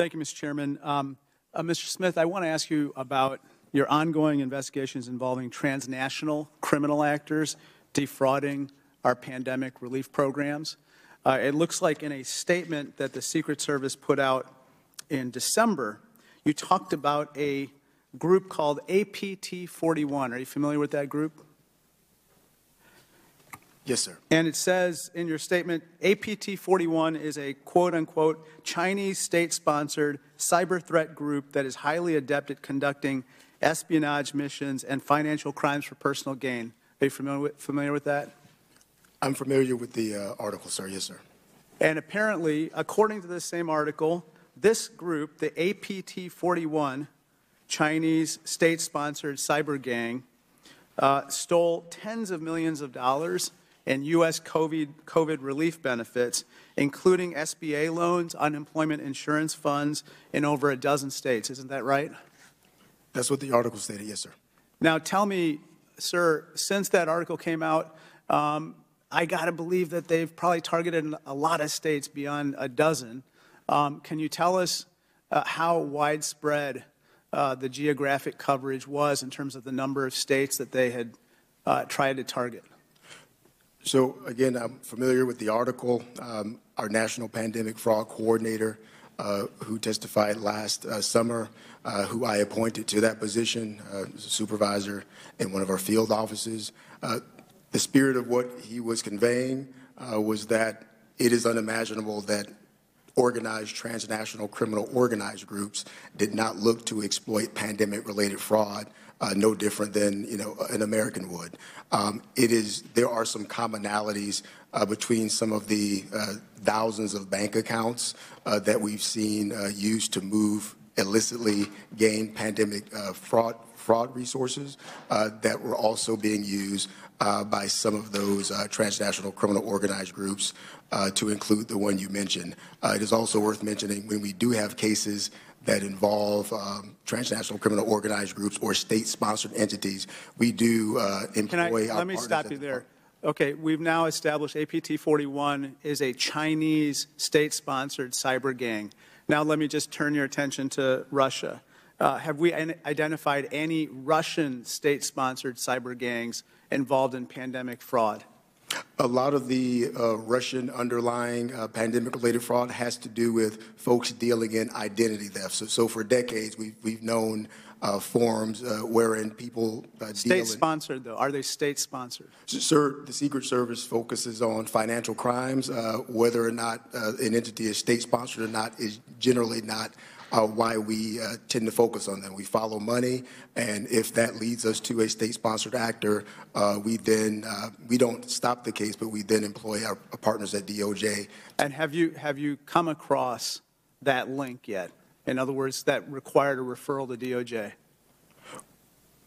Thank you, Mr. Chairman. Um, uh, Mr. Smith, I want to ask you about your ongoing investigations involving transnational criminal actors defrauding our pandemic relief programs. Uh, it looks like in a statement that the Secret Service put out in December, you talked about a group called APT 41. Are you familiar with that group? Yes, sir. And it says in your statement, APT 41 is a quote unquote Chinese state sponsored cyber threat group that is highly adept at conducting espionage missions and financial crimes for personal gain. Are you familiar with, familiar with that? I'm familiar with the uh, article, sir. Yes, sir. And apparently, according to this same article, this group, the APT 41 Chinese state sponsored cyber gang, uh, stole tens of millions of dollars in U.S. COVID, COVID relief benefits, including SBA loans, unemployment insurance funds in over a dozen states. Isn't that right? That's what the article stated. Yes, sir. Now, tell me, sir, since that article came out, um, I got to believe that they've probably targeted a lot of states beyond a dozen. Um, can you tell us uh, how widespread uh, the geographic coverage was in terms of the number of states that they had uh, tried to target? So, again, I'm familiar with the article. Um, our National Pandemic Fraud Coordinator, uh, who testified last uh, summer, uh, who I appointed to that position uh, as a supervisor in one of our field offices. Uh, the spirit of what he was conveying uh, was that it is unimaginable that organized transnational criminal organized groups did not look to exploit pandemic related fraud uh, no different than you know an American would. Um, it is there are some commonalities uh, between some of the uh, thousands of bank accounts uh, that we've seen uh, used to move illicitly gained pandemic uh, fraud fraud resources that were also being used uh, by some of those uh, transnational criminal organized groups, uh, to include the one you mentioned. it is also worth mentioning when we do have cases that involve um, transnational criminal organized groups or state-sponsored entities, we do employ Can I, Let me stop you there. Okay, we've now established APT 41 is a Chinese state-sponsored cyber gang. Now let me just turn your attention to Russia. Uh, have we identified any Russian state-sponsored cyber gangs involved in pandemic fraud? A lot of the uh, Russian underlying uh, pandemic-related fraud has to do with folks dealing in identity theft. So, so for decades, we've, we've known uh, forms uh, wherein people uh, state-sponsored, though. Are they state-sponsored? Sir, the Secret Service focuses on financial crimes. Uh, whether or not an entity is state-sponsored or not is generally not uh, why we uh, tend to focus on them. We follow money, and if that leads us to a state-sponsored actor, uh, we then uh, we don't stop the case, but we then employ our, our, partners at DOJ. And have you have you come across that link yet? In other words, that required a referral to DOJ.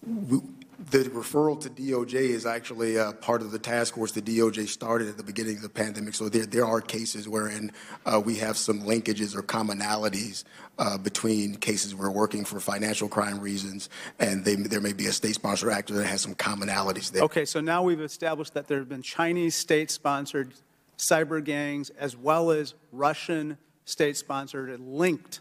The referral to DOJ is actually uh, part of the task force the DOJ started at the beginning of the pandemic. So there, there are cases wherein uh, we have some linkages or commonalities uh, between cases we're working for financial crime reasons, and they, there may be a state-sponsored actor that has some commonalities there. Okay, so now we've established that there have been Chinese state-sponsored cyber gangs as well as Russian state-sponsored and linked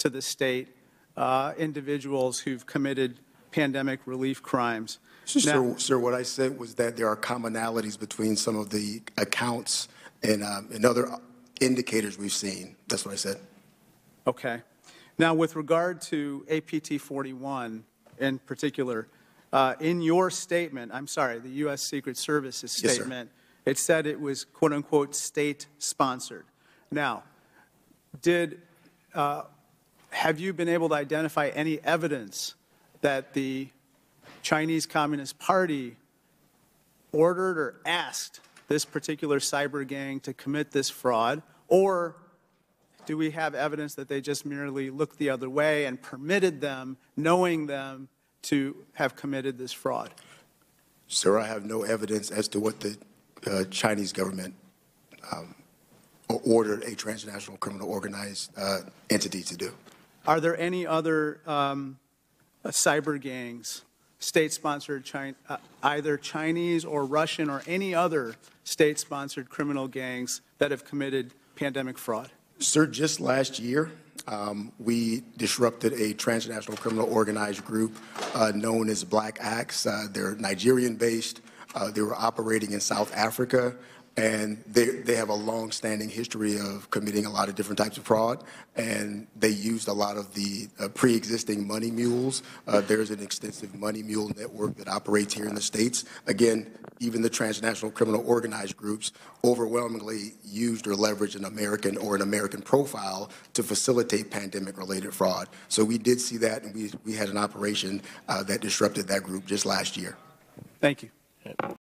to the state uh, individuals who've committed pandemic relief crimes. Now, sir, sir, what I said was that there are commonalities between some of the accounts and, um, and other indicators we've seen. That's what I said. Okay. Now, with regard to APT 41 in particular, uh, in your statement, I'm sorry, the U.S. Secret Service's statement, yes, it said it was quote unquote state sponsored. Now, did uh, have you been able to identify any evidence that the Chinese Communist Party ordered or asked this particular cyber gang to commit this fraud? Or do we have evidence that they just merely looked the other way and permitted them, knowing them, to have committed this fraud? Sir, I have no evidence as to what the uh, Chinese government um, ordered a transnational criminal organized uh, entity to do. Are there any other um, uh, cyber gangs, state-sponsored, China, uh, either Chinese or Russian or any other state-sponsored criminal gangs that have committed pandemic fraud? Sir, just last year, um, we disrupted a transnational criminal organized group uh, known as Black Axe. Uh, They're Nigerian-based. Uh, They were operating in South Africa, and they, they have a long-standing history of committing a lot of different types of fraud, and they used a lot of the uh, pre-existing money mules. Uh, There's an extensive money mule network that operates here in the States. Again, even the transnational criminal organized groups overwhelmingly used or leveraged an American or an American profile to facilitate pandemic-related fraud. So we did see that, and we, we had an operation uh, that disrupted that group just last year. Thank you.